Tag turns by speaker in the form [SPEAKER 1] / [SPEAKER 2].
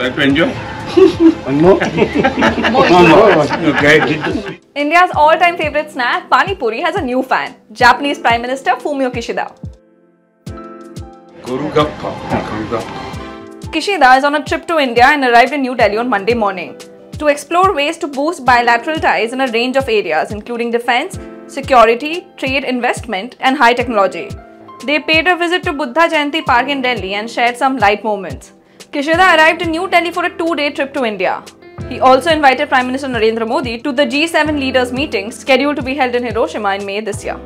[SPEAKER 1] like to enjoy?
[SPEAKER 2] One more?
[SPEAKER 1] One more. Okay.
[SPEAKER 3] India's all-time favorite snack, Pani Puri, has a new fan. Japanese Prime Minister Fumio Kishida.
[SPEAKER 1] Gorugappa. Gorugappa.
[SPEAKER 3] Kishida is on a trip to India and arrived in New Delhi on Monday morning to explore ways to boost bilateral ties in a range of areas, including defense, security, trade, investment, and high technology. They paid a visit to Buddha Jayanti Park in Delhi and shared some light moments. Kishida arrived in New Delhi for a two-day trip to India. He also invited Prime Minister Narendra Modi to the G7 leaders meeting scheduled to be held in Hiroshima in May this year.